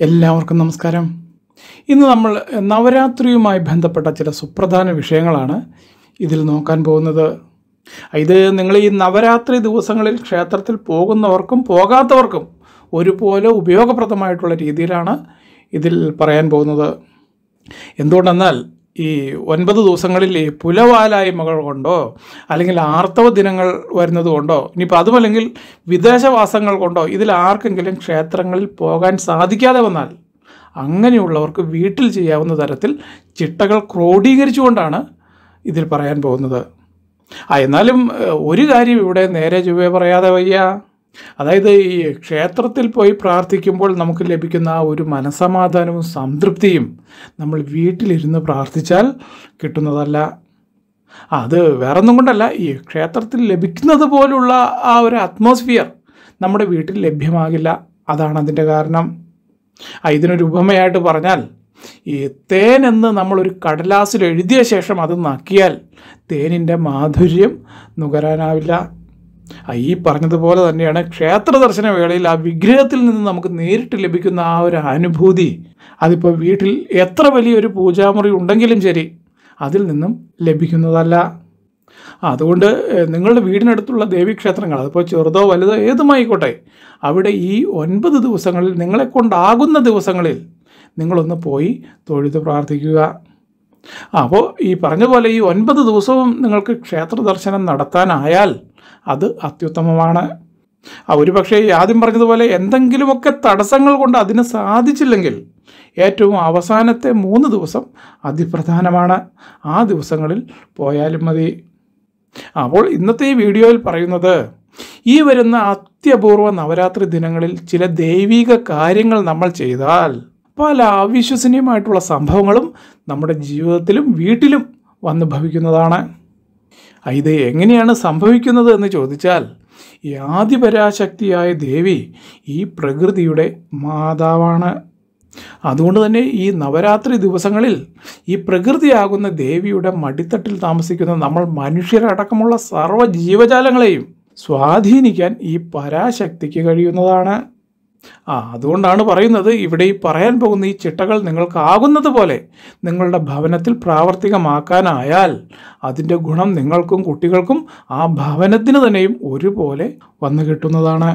എല്ലാവർക്കും നമസ്കാരം. ഇന്ന് നമ്മൾ നവരാത്രിയുമായി ബന്ധപ്പെട്ട ചില സുപ്രധാന വിഷയങ്ങളാണ് ഇതിൽ നോക്കാൻ പോകുന്നത്. ഇത് നിങ്ങൾ ഈ നവരാത്രി ദിവസങ്ങളിൽ ക്ഷേത്രത്തിൽ പോകുന്നവർക്കും പോകാത്തവർക്കും ഒരുപോലെ ഉപയോഗപ്രദമായിട്ടുള്ള രീതിയിലാണ് ഇതിൽ പറയാൻ പോകുന്നത്. എന്തുകൊണ്ടെന്നാൽ ഈ ഒൻപത് ദിവസങ്ങളിൽ ഈ പുലവാലായ്മകൾ കൊണ്ടോ അല്ലെങ്കിൽ ആർത്തവ ദിനങ്ങൾ വരുന്നത് കൊണ്ടോ ഇനിയിപ്പോൾ അതുമല്ലെങ്കിൽ വിദേശവാസങ്ങൾ കൊണ്ടോ ഇതിൽ ആർക്കെങ്കിലും ക്ഷേത്രങ്ങളിൽ പോകാൻ സാധിക്കാതെ വന്നാൽ അങ്ങനെയുള്ളവർക്ക് വീട്ടിൽ ചെയ്യാവുന്ന തരത്തിൽ ചിട്ടകൾ ക്രോഡീകരിച്ചുകൊണ്ടാണ് ഇതിൽ പറയാൻ പോകുന്നത്. ആ എന്നാലും ഒരു കാര്യം ഇവിടെ നേരെ ചൊവ്വേ പറയാതെ വയ്യ. അതായത് ഈ ക്ഷേത്രത്തിൽ പോയി പ്രാർത്ഥിക്കുമ്പോൾ നമുക്ക് ലഭിക്കുന്ന ആ ഒരു മനസമാധാനവും സംതൃപ്തിയും നമ്മൾ വീട്ടിലിരുന്ന് പ്രാർത്ഥിച്ചാൽ കിട്ടുന്നതല്ല. അത് വേറൊന്നും കൊണ്ടല്ല ഈ ക്ഷേത്രത്തിൽ ലഭിക്കുന്നത് പോലുള്ള ആ ഒരു അറ്റ്മോസ്ഫിയർ നമ്മുടെ വീട്ടിൽ ലഭ്യമാകില്ല. അതാണ് അതിന്റെ കാരണം. ഇതിനൊരു ഉപമയായിട്ട് പറഞ്ഞാൽ ഈ തേൻ എന്ന് നമ്മളൊരു കടലാസിൽ എഴുതിയ ശേഷം അത് നക്കിയാൽ തേനിന്റെ മാധുര്യം നുകരാനാവില്ല. ഈ പറഞ്ഞതുപോലെ തന്നെയാണ് ക്ഷേത്ര ദർശന വേളയിൽ ആ വിഗ്രഹത്തിൽ നിന്ന് നമുക്ക് നേരിട്ട് ലഭിക്കുന്ന ആ ഒരു അനുഭൂതി. അതിപ്പോൾ വീട്ടിൽ എത്ര വലിയൊരു പൂജാമുറി ഉണ്ടെങ്കിലും ശരി അതിൽ നിന്നും ലഭിക്കുന്നതല്ല. അതുകൊണ്ട് നിങ്ങളുടെ വീടിനടുത്തുള്ള ദേവീക്ഷേത്രങ്ങൾ അതിപ്പോൾ ചെറുതോ വലുതോ ഏതുമായിക്കോട്ടെ അവിടെ ഈ ഒൻപത് ദിവസങ്ങളിൽ നിങ്ങളെ കൊണ്ടാകുന്ന ദിവസങ്ങളിൽ നിങ്ങളൊന്ന് പോയി തൊഴുത് പ്രാർത്ഥിക്കുക. അപ്പോൾ ഈ പറഞ്ഞ പോലെ ഈ ഒൻപത് ദിവസവും നിങ്ങൾക്ക് ക്ഷേത്ര ദർശനം നടത്താനായാൽ അത് അത്യുത്തമമാണ്. ഒരു പക്ഷേ ആദ്യം പറഞ്ഞതുപോലെ എന്തെങ്കിലുമൊക്കെ തടസ്സങ്ങൾ കൊണ്ട് അതിന് സാധിച്ചില്ലെങ്കിൽ ഏറ്റവും അവസാനത്തെ മൂന്ന് ദിവസം അതിപ്രധാനമാണ്. ആ ദിവസങ്ങളിൽ പോയാലും മതി. അപ്പോൾ ഇന്നത്തെ ഈ വീഡിയോയിൽ പറയുന്നത് ഈ വരുന്ന അത്യപൂർവ നവരാത്രി ദിനങ്ങളിൽ ചില ദൈവിക കാര്യങ്ങൾ നമ്മൾ ചെയ്താൽ പല അവിശ്വസനീയമായിട്ടുള്ള സംഭവങ്ങളും നമ്മുടെ ജീവിതത്തിലും വീട്ടിലും വന്നു ഭവിക്കുന്നതാണ്. ഇത് എങ്ങനെയാണ് സംഭവിക്കുന്നത് എന്ന് ചോദിച്ചാൽ ഈ ആദിപരാശക്തിയായ ദേവി ഈ പ്രകൃതിയുടെ മാതാവാണ്. അതുകൊണ്ട് തന്നെ ഈ നവരാത്രി ദിവസങ്ങളിൽ ഈ പ്രകൃതിയാകുന്ന ദേവിയുടെ മടിത്തട്ടിൽ താമസിക്കുന്ന നമ്മൾ മനുഷ്യരടക്കമുള്ള സർവ ജീവജാലങ്ങളെയും സ്വാധീനിക്കാൻ ഈ പരാശക്തിക്ക് കഴിയുന്നതാണ്. ആ അതുകൊണ്ടാണ് പറയുന്നത് ഇവിടെ ഈ പറയാൻ പോകുന്ന ഈ ചിട്ടകൾ നിങ്ങൾക്കാകുന്നത് പോലെ നിങ്ങളുടെ ഭവനത്തിൽ പ്രാവർത്തികമാക്കാനായാൽ അതിന്റെ ഗുണം നിങ്ങൾക്കും കുട്ടികൾക്കും ആ ഭവനത്തിന് തന്നെയും ഒരുപോലെ വന്നു കിട്ടുന്നതാണ്.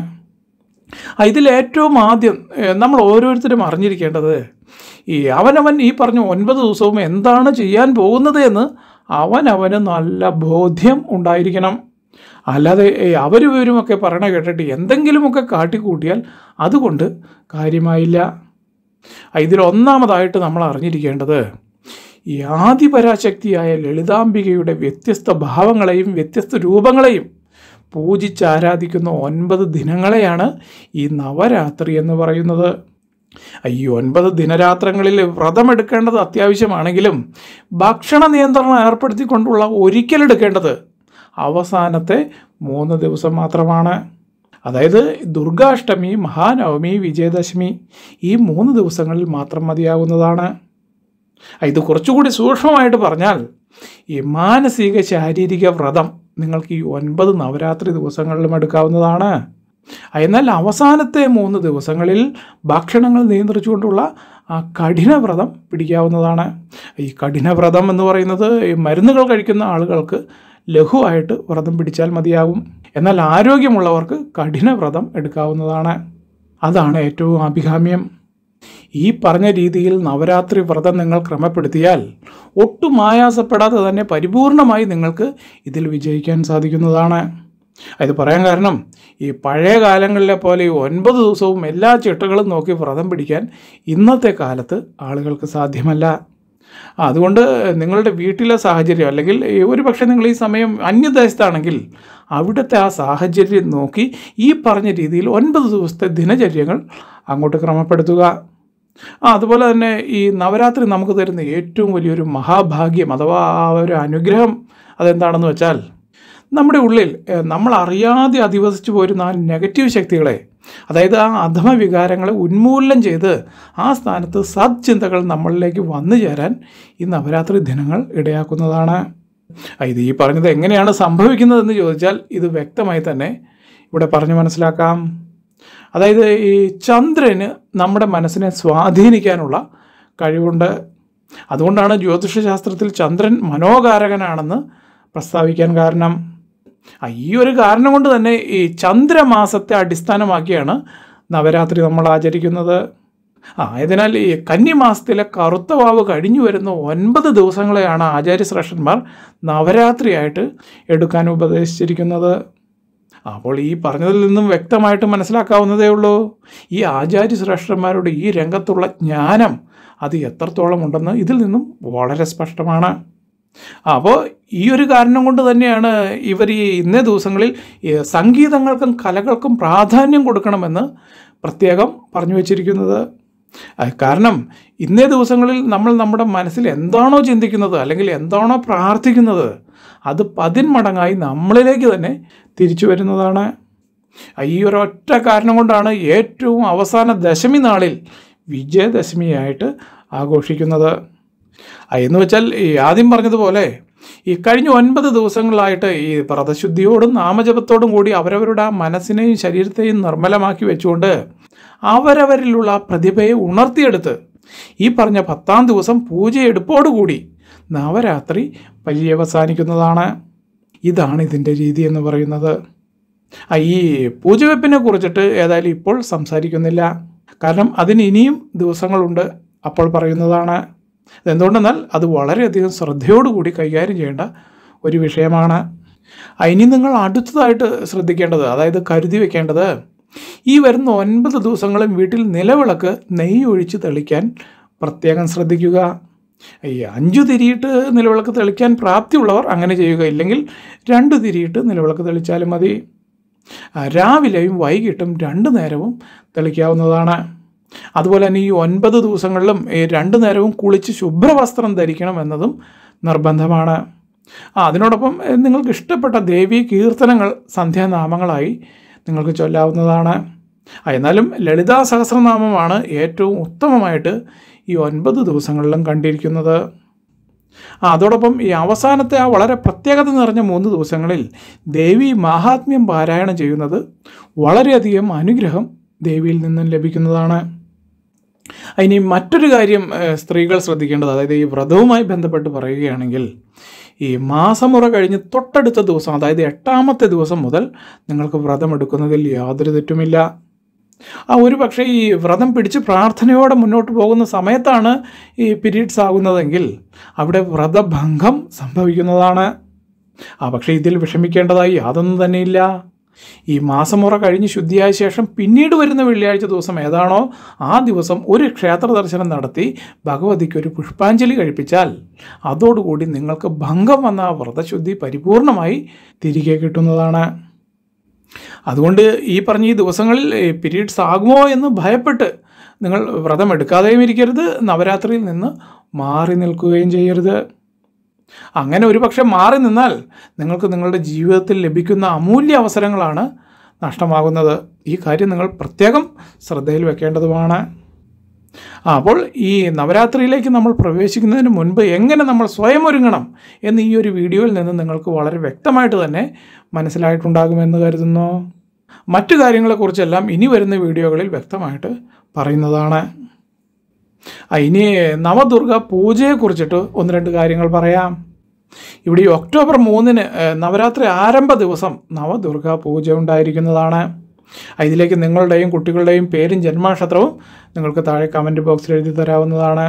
ഇതിലേറ്റവും ആദ്യം നമ്മൾ ഓരോരുത്തരും അറിഞ്ഞിരിക്കേണ്ടത് ഈ അവനവൻ ഈ പറഞ്ഞ ഒൻപത് ദിവസവും എന്താണ് ചെയ്യാൻ പോകുന്നത് എന്ന് അവനവന് നല്ല ബോധ്യം ഉണ്ടായിരിക്കണം. അല്ലാതെ അവർ ഇവരുമൊക്കെ പറയണ കേട്ടിട്ട് എന്തെങ്കിലുമൊക്കെ കാട്ടിക്കൂട്ടിയാൽ അതുകൊണ്ട് കാര്യമായില്ല. ഇതിൽ ഒന്നാമതായിട്ട് നമ്മൾ അറിഞ്ഞിരിക്കേണ്ടത് ഈ ആദിപരാശക്തിയായ ലളിതാംബികയുടെ വ്യത്യസ്ത ഭാവങ്ങളെയും വ്യത്യസ്ത രൂപങ്ങളെയും പൂജിച്ച് ആരാധിക്കുന്ന ഒൻപത് ദിനങ്ങളെയാണ് ഈ നവരാത്രി എന്ന് പറയുന്നത്. ഈ ഒൻപത് ദിനരാത്രങ്ങളിൽ വ്രതമെടുക്കേണ്ടത് അത്യാവശ്യമാണെങ്കിലും ഭക്ഷണ നിയന്ത്രണം ഏർപ്പെടുത്തിക്കൊണ്ടുള്ള ഒരിക്കലെടുക്കേണ്ടത് അവസാനത്തെ മൂന്ന് ദിവസം മാത്രമാണ്. അതായത് ദുർഗാഷ്ടമി മഹാനവമി വിജയദശമി ഈ മൂന്ന് ദിവസങ്ങളിൽ മാത്രം മതിയാവുന്നതാണ്. ഇത് കുറച്ചുകൂടി സൂക്ഷ്മമായിട്ട് പറഞ്ഞാൽ ഈ മാനസിക ശാരീരിക വ്രതം നിങ്ങൾക്ക് ഈ ഒൻപത് നവരാത്രി ദിവസങ്ങളിലും എടുക്കാവുന്നതാണ്. എന്നാൽ അവസാനത്തെ മൂന്ന് ദിവസങ്ങളിൽ ഭക്ഷണങ്ങൾ നിയന്ത്രിച്ചുകൊണ്ടുള്ള ആ കഠിനവ്രതം പിടിക്കാവുന്നതാണ്. ഈ കഠിനവ്രതം എന്ന് പറയുന്നത് ഈ മരുന്നുകൾ കഴിക്കുന്ന ആളുകൾക്ക് ലഘുവായിട്ട് വ്രതം പിടിച്ചാൽ മതിയാകും എന്നാൽ ആരോഗ്യമുള്ളവർക്ക് കഠിന വ്രതം എടുക്കാവുന്നതാണ്. അതാണ് ഏറ്റവും അഭികാമ്യം ഈ പറഞ്ഞ രീതിയിൽ നവരാത്രി വ്രതം നിങ്ങൾ ക്രമപ്പെടുത്തിയാൽ ഒട്ടും ആയാസപ്പെടാതെ തന്നെ പരിപൂർണമായി നിങ്ങൾക്ക് ഇതിൽ വിജയിക്കാൻ സാധിക്കുന്നതാണ്. ഇത് പറയാൻ കാരണം ഈ പഴയ കാലങ്ങളിലെ പോലെ ഈ ഒൻപത് ദിവസവും എല്ലാ ചിട്ടകളും നോക്കി വ്രതം പിടിക്കാൻ ഇന്നത്തെ കാലത്ത് ആളുകൾക്ക് സാധ്യമല്ല. അതുകൊണ്ട് നിങ്ങളുടെ വീട്ടിലെ സാഹചര്യം അല്ലെങ്കിൽ ഒരു പക്ഷേ നിങ്ങൾ ഈ സമയം അന്യദേശത്താണെങ്കിൽ അവിടുത്തെ ആ സാഹചര്യം നോക്കി ഈ പറഞ്ഞ രീതിയിൽ ഒൻപത് ദിവസത്തെ ദിനചര്യകൾ അങ്ങോട്ട് ക്രമപ്പെടുത്തുക. അതുപോലെ തന്നെ ഈ നവരാത്രി നമുക്ക് തരുന്ന ഏറ്റവും വലിയൊരു മഹാഭാഗ്യം അഥവാ ആ ഒരു അനുഗ്രഹം അതെന്താണെന്ന് വെച്ചാൽ നമ്മുടെ ഉള്ളിൽ നമ്മൾ അറിയാതെ അധിവസിച്ചു പോരുന്ന ആ നെഗറ്റീവ് ശക്തികളെ അതായത് ആ അധമ വികാരങ്ങളെ ഉന്മൂലനം ചെയ്ത് ആ സ്ഥാനത്ത് സദ്ചിന്തകൾ നമ്മളിലേക്ക് വന്നു ചേരാൻ ഈ നവരാത്രി ദിനങ്ങൾ ഇടയാക്കുന്നതാണ്. ഇത് ഈ പറഞ്ഞത് എങ്ങനെയാണ് സംഭവിക്കുന്നതെന്ന് ചോദിച്ചാൽ ഇത് വ്യക്തമായി തന്നെ ഇവിടെ പറഞ്ഞു മനസ്സിലാക്കാം. അതായത് ഈ ചന്ദ്രന് നമ്മുടെ മനസ്സിനെ സ്വാധീനിക്കാനുള്ള കഴിവുണ്ട്. അതുകൊണ്ടാണ് ജ്യോതിഷശാസ്ത്രത്തിൽ ചന്ദ്രൻ മനോകാരകനാണെന്ന് പ്രസ്താവിക്കാൻ കാരണം. ഈ ഒരു കാരണം കൊണ്ട് തന്നെ ഈ ചന്ദ്രമാസത്തെ അടിസ്ഥാനമാക്കിയാണ് നവരാത്രി നമ്മൾ ആചരിക്കുന്നത്. ആയതിനാൽ ഈ കന്നിമാസത്തിലെ കറുത്ത വാവ് കഴിഞ്ഞു വരുന്ന ഒൻപത് ദിവസങ്ങളെയാണ് ആചാര്യശ്രേഷ്ഠന്മാർ നവരാത്രിയായിട്ട് എടുക്കാൻ ഉപദേശിച്ചിരിക്കുന്നത്. അപ്പോൾ ഈ പറഞ്ഞതിൽ നിന്നും വ്യക്തമായിട്ട് മനസ്സിലാക്കാവുന്നതേ ഉള്ളൂ. ഈ ആചാര്യശ്രേഷ്ഠന്മാരുടെ ഈ രംഗത്തുള്ള ജ്ഞാനം അത് എത്രത്തോളം ഉണ്ടെന്ന് ഇതിൽ നിന്നും വളരെ സ്പഷ്ടമാണ്. അപ്പോൾ ഈ ഒരു കാരണം കൊണ്ട് തന്നെയാണ് ഇവർ ഈ ഇന്നേ ദിവസങ്ങളിൽ സംഗീതങ്ങൾക്കും കലകൾക്കും പ്രാധാന്യം കൊടുക്കണമെന്ന് പ്രത്യേകം പറഞ്ഞു വച്ചിരിക്കുന്നത്. കാരണം ഇന്നേ ദിവസങ്ങളിൽ നമ്മൾ നമ്മുടെ മനസ്സിൽ എന്താണോ ചിന്തിക്കുന്നത് അല്ലെങ്കിൽ എന്താണോ പ്രാർത്ഥിക്കുന്നത് അത് പതിന്മടങ്ങായി നമ്മളിലേക്ക് തന്നെ തിരിച്ചു വരുന്നതാണ്. ഈ ഒരൊറ്റ കാരണം കൊണ്ടാണ് ഏറ്റവും അവസാന ദശമി നാളിൽ വിജയദശമിയായിട്ട് ആഘോഷിക്കുന്നത്. എന്ന് വെച്ചാൽ ഈ ആദ്യം പറഞ്ഞതുപോലെ ഈ കഴിഞ്ഞ ഒൻപത് ദിവസങ്ങളായിട്ട് ഈ വ്രതശുദ്ധിയോടും നാമജപത്തോടും കൂടി അവരവരുടെ ആ മനസ്സിനെയും ശരീരത്തെയും നിർമ്മലമാക്കി വെച്ചുകൊണ്ട് അവരവരിലുള്ള പ്രതിഭയെ ഉണർത്തിയെടുത്ത് ഈ പറഞ്ഞ പത്താം ദിവസം പൂജയെടുപ്പോടുകൂടി നവരാത്രി പര്യവസാനിക്കുന്നതാണ്. ഇതാണ് ഇതിന്റെ രീതി എന്ന് പറയുന്നത്. ഈ പൂജവെപ്പിനെ കുറിച്ചിട്ട് ഏതായാലും ഇപ്പോൾ സംസാരിക്കുന്നില്ല. കാരണം അതിന് ഇനിയും ദിവസങ്ങളുണ്ട്. അപ്പോൾ പറയുന്നതാണ് എന്തുകൊണ്ടെന്നാൽ അത് വളരെയധികം ശ്രദ്ധയോടുകൂടി കൈകാര്യം ചെയ്യേണ്ട ഒരു വിഷയമാണ്. ഇനി നിങ്ങൾ അടുത്തതായിട്ട് ശ്രദ്ധിക്കേണ്ടത് അതായത് കരുതി വെക്കേണ്ടത് ഈ വരുന്ന ഒൻപത് ദിവസങ്ങളും വീട്ടിൽ നിലവിളക്ക് നെയ്യ് ഒഴിച്ച് തെളിക്കാൻ പ്രത്യേകം ശ്രദ്ധിക്കുക. ഈ അഞ്ചു തിരിയിട്ട് നിലവിളക്ക് തെളിക്കാൻ പ്രാപ്തിയുള്ളവർ അങ്ങനെ ചെയ്യുക ഇല്ലെങ്കിൽ രണ്ട് തിരിയിട്ട് നിലവിളക്ക് തെളിച്ചാലും മതി. രാവിലെയും വൈകിട്ടും രണ്ട് നേരവും തെളിക്കാവുന്നതാണ്. അതുപോലെ തന്നെ ഈ ഒൻപത് ദിവസങ്ങളിലും രണ്ട് നേരവും കുളിച്ച് ശുഭ്രവസ്ത്രം ധരിക്കണം എന്നതും നിർബന്ധമാണ്. ആ അതിനോടൊപ്പം നിങ്ങൾക്ക് ഇഷ്ടപ്പെട്ട ദേവീ കീർത്തനങ്ങൾ സന്ധ്യാനാമങ്ങളായി നിങ്ങൾക്ക് ചൊല്ലാവുന്നതാണ്. എന്നാലും ലളിതാ സഹസ്രനാമമാണ് ഏറ്റവും ഉത്തമമായിട്ട് ഈ ഒൻപത് ദിവസങ്ങളിലും കണ്ടിരിക്കുന്നത്. അതോടൊപ്പം ഈ അവസാനത്തെ ആ വളരെ പ്രത്യേകത നിറഞ്ഞ മൂന്ന് ദിവസങ്ങളിൽ ദേവി മഹാത്മ്യം പാരായണം ചെയ്യുന്നത് വളരെയധികം അനുഗ്രഹം ദേവിയിൽ നിന്നും ലഭിക്കുന്നതാണ്. ഇനി മറ്റൊരു കാര്യം സ്ത്രീകൾ ശ്രദ്ധിക്കേണ്ടത്. അതായത് ഈ വ്രതവുമായി ബന്ധപ്പെട്ട് പറയുകയാണെങ്കിൽ ഈ മാസമുറ കഴിഞ്ഞ് തൊട്ടടുത്ത ദിവസം അതായത് എട്ടാമത്തെ ദിവസം മുതൽ നിങ്ങൾക്ക് വ്രതം എടുക്കുന്നതിൽ യാതൊരു തെറ്റുമില്ല. ആ ഒരു പക്ഷേ ഈ വ്രതം പിടിച്ച് പ്രാർത്ഥനയോടെ മുന്നോട്ട് പോകുന്ന സമയത്താണ് ഈ പീരീഡ്സ് ആകുന്നതെങ്കിൽ അവിടെ വ്രതഭംഗം സംഭവിക്കുന്നതാണ്. ആ പക്ഷേ ഇതിൽ വിഷമിക്കേണ്ടതായി യാതൊന്നും തന്നെയില്ല. ഈ മാസമുറ കഴിഞ്ഞ് ശുദ്ധിയായ ശേഷം പിന്നീട് വരുന്ന വെള്ളിയാഴ്ച ദിവസം ഏതാണോ ആ ദിവസം ഒരു ക്ഷേത്ര ദർശനം നടത്തി ഭഗവതിക്ക് ഒരു പുഷ്പാഞ്ജലി കഴിപ്പിച്ചാൽ അതോടുകൂടി നിങ്ങൾക്ക് ഭംഗം വന്ന ആ വ്രതശുദ്ധി പരിപൂർണമായി തിരികെ കിട്ടുന്നതാണ്. അതുകൊണ്ട് ഈ പറഞ്ഞ ഈ ദിവസങ്ങളിൽ പീരീഡ്സ് ആകുമോ എന്ന് ഭയപ്പെട്ട് നിങ്ങൾ വ്രതം എടുക്കാതെയും ഇരിക്കരുത് നവരാത്രിയിൽ നിന്ന് മാറി നിൽക്കുകയും ചെയ്യരുത്. അങ്ങനെ ഒരുപക്ഷെ മാറി നിന്നാൽ നിങ്ങൾക്ക് നിങ്ങളുടെ ജീവിതത്തിൽ ലഭിക്കുന്ന അമൂല്യ അവസരങ്ങളാണ് നഷ്ടമാകുന്നത്. ഈ കാര്യം നിങ്ങൾ പ്രത്യേകം ശ്രദ്ധയിൽ വെക്കേണ്ടതുമാണ്. അപ്പോൾ ഈ നവരാത്രിയിലേക്ക് നമ്മൾ പ്രവേശിക്കുന്നതിന് മുൻപ് എങ്ങനെ നമ്മൾ സ്വയം ഒരുങ്ങണം എന്ന് ഈ ഒരു വീഡിയോയിൽ നിന്ന് നിങ്ങൾക്ക് വളരെ വ്യക്തമായിട്ട് തന്നെ മനസ്സിലായിട്ടുണ്ടാകുമെന്ന് കരുതുന്നു. മറ്റു കാര്യങ്ങളെക്കുറിച്ചെല്ലാം ഇനി വരുന്ന വീഡിയോകളിൽ വ്യക്തമായിട്ട് പറയുന്നതാണ്. ഇനി നവദുർഗ പൂജയെക്കുറിച്ചിട്ട് ഒന്ന് രണ്ട് കാര്യങ്ങൾ പറയാം. ഇവിടെ ഈ ഒക്ടോബർ മൂന്നിന് നവരാത്രി ആരംഭ ദിവസം നവദുർഗാ പൂജ ഉണ്ടായിരിക്കുന്നതാണ്. ഇതിലേക്ക് നിങ്ങളുടെയും കുട്ടികളുടെയും പേരും ജന്മനക്ഷത്രവും നിങ്ങൾക്ക് താഴെ കമന്റ് ബോക്സിൽ എഴുതി തരാവുന്നതാണ്.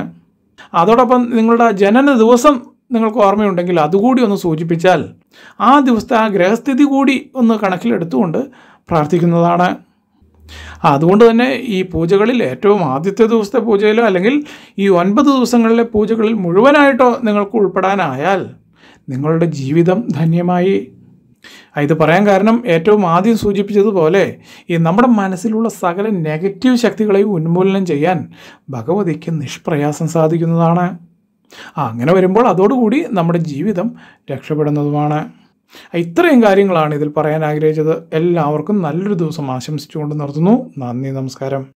അതോടൊപ്പം നിങ്ങളുടെ ജനന ദിവസം നിങ്ങൾക്ക് ഓർമ്മയുണ്ടെങ്കിൽ അതുകൂടി ഒന്ന് സൂചിപ്പിച്ചാൽ ആ ദിവസത്തെ ആ ഗ്രഹസ്ഥിതി കൂടി ഒന്ന് കണക്കിലെടുത്തുകൊണ്ട് പ്രാർത്ഥിക്കുന്നതാണ്. അതുകൊണ്ട് തന്നെ ഈ പൂജകളിൽ ഏറ്റവും ആദ്യത്തെ ദിവസത്തെ പൂജയിലോ അല്ലെങ്കിൽ ഈ ഒൻപത് ദിവസങ്ങളിലെ പൂജകളിൽ മുഴുവനായിട്ടോ നിങ്ങൾക്ക് ഉൾപ്പെടാനായാൽ നിങ്ങളുടെ ജീവിതം ധന്യമായി. ഇത് പറയാൻ കാരണം ഏറ്റവും ആദ്യം സൂചിപ്പിച്ചതുപോലെ ഈ നമ്മുടെ മനസ്സിലുള്ള സകല നെഗറ്റീവ് ശക്തികളെയും ഉന്മൂലനം ചെയ്യാൻ ഭഗവതിക്ക് നിഷ്പ്രയാസം സാധിക്കുന്നതാണ്. അങ്ങനെ വരുമ്പോൾ അതോടുകൂടി നമ്മുടെ ജീവിതം രക്ഷപ്പെടുന്നതുമാണ്. ഇത്രയും കാര്യങ്ങളാണ് ഇതിൽ പറയാൻ ആഗ്രഹിച്ചത്. എല്ലാവർക്കും നല്ലൊരു ദിവസം ആശംസിച്ചുകൊണ്ട് നിർത്തുന്നു. നന്ദി നമസ്കാരം.